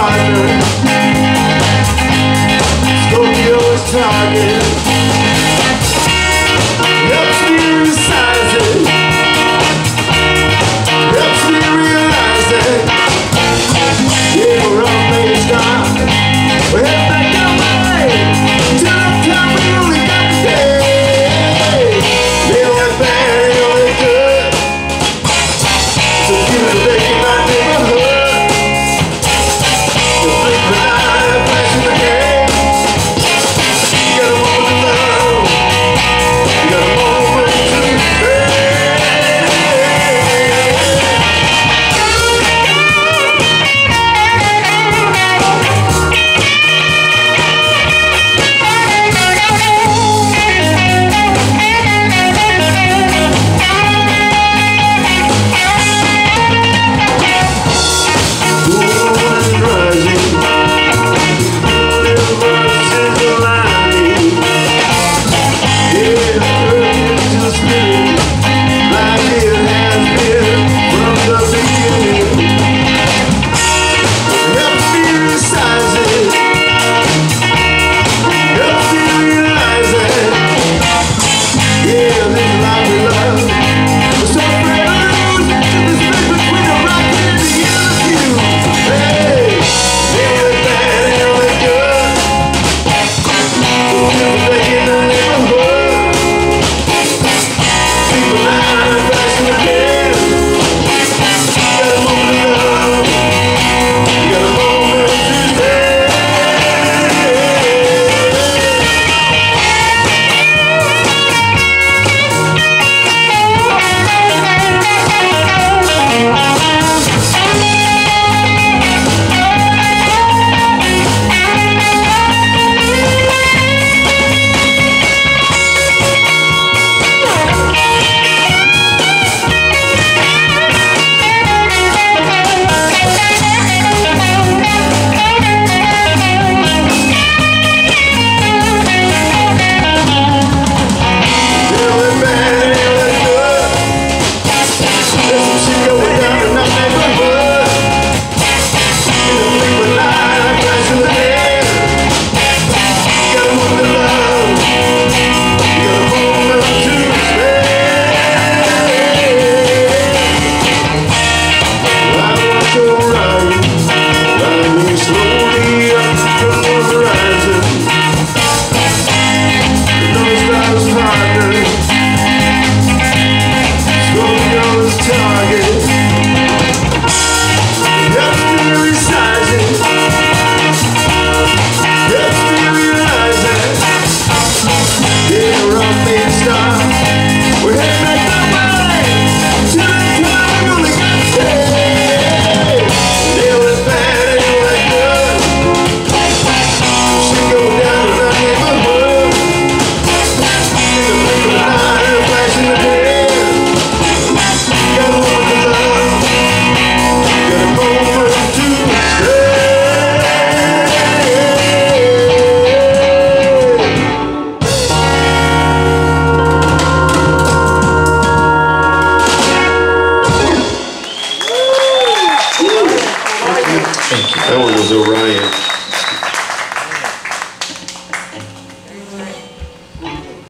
Father. Thank you. That one was Orion.